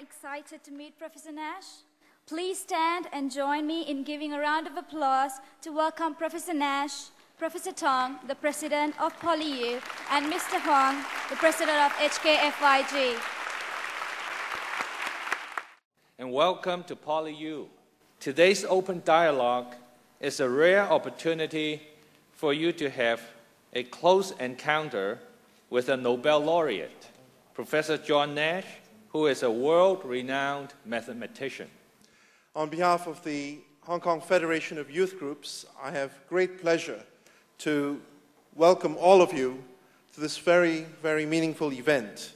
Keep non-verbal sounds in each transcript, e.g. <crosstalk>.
excited to meet Professor Nash? Please stand and join me in giving a round of applause to welcome Professor Nash, Professor Tong, the President of PolyU, and Mr. Huang, the President of HKFYG. And welcome to PolyU. Today's open dialogue is a rare opportunity for you to have a close encounter with a Nobel laureate, Professor John Nash, who is a world renowned mathematician. On behalf of the Hong Kong Federation of Youth Groups, I have great pleasure to welcome all of you to this very, very meaningful event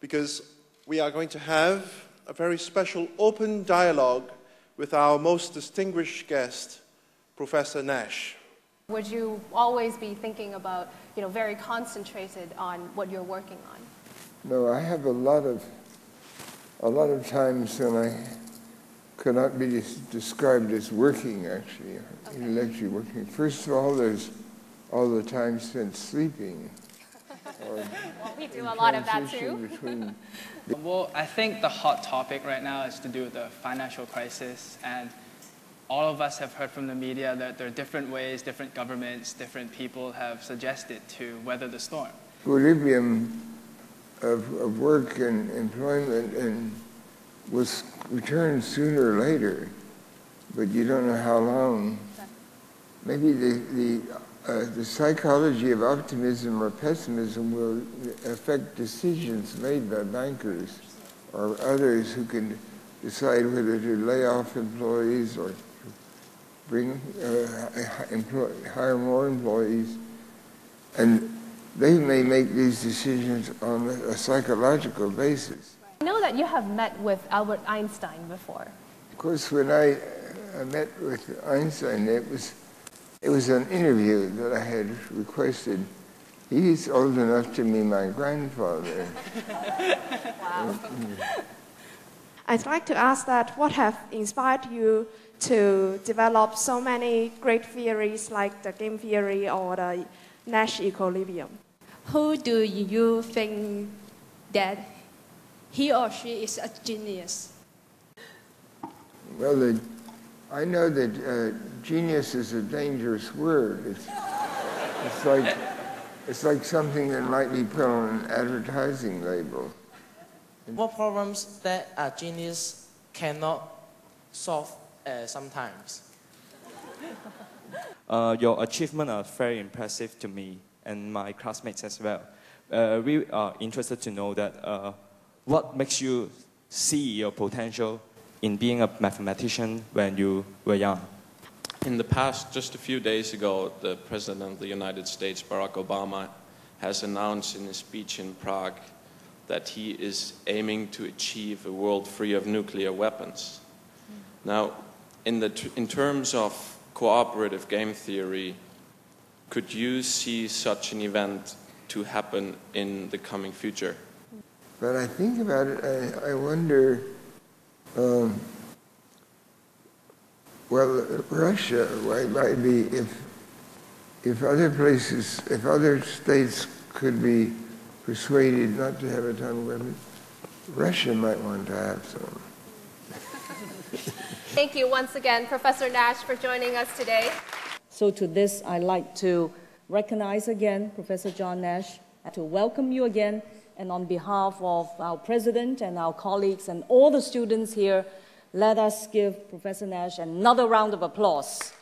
because we are going to have a very special open dialogue with our most distinguished guest, Professor Nash. Would you always be thinking about, you know, very concentrated on what you're working on? No, I have a lot of, a lot of times when I could not be described as working, actually, okay. intellectually working. First of all, there's all the time spent sleeping. <laughs> well, we do a lot of that too. <laughs> well, I think the hot topic right now is to do with the financial crisis. And all of us have heard from the media that there are different ways different governments, different people have suggested to weather the storm. Equilibrium of, of work and employment and was returned sooner or later, but you don't know how long. Maybe the, the, uh, the psychology of optimism or pessimism will affect decisions made by bankers or others who can decide whether to lay off employees or bring uh, employ, hire more employees, and they may make these decisions on a psychological basis. I know that you have met with Albert Einstein before. Of course, when I, I met with Einstein, it was, it was an interview that I had requested. He's old enough to be my grandfather. wow. <laughs> I'd like to ask that what have inspired you to develop so many great theories like the game theory or the Nash equilibrium? Who do you think that he or she is a genius? Well, the, I know that uh, genius is a dangerous word. It's, it's, like, it's like something that might be put on an advertising label. What problems that a genius cannot solve uh, sometimes? Uh, your achievements are very impressive to me and my classmates as well. Uh, we are interested to know that uh, what makes you see your potential in being a mathematician when you were young? In the past, just a few days ago, the President of the United States, Barack Obama, has announced in a speech in Prague that he is aiming to achieve a world free of nuclear weapons. Now, in, the, in terms of cooperative game theory, could you see such an event to happen in the coming future? But I think about it, I, I wonder, um, well, Russia might, be, if, if other places, if other states could be persuaded not to have atomic weapons, Russia might want to have some. Thank you once again, Professor Nash, for joining us today. So, to this, I'd like to recognize again Professor John Nash, and to welcome you again and on behalf of our president and our colleagues and all the students here, let us give Professor Nash another round of applause.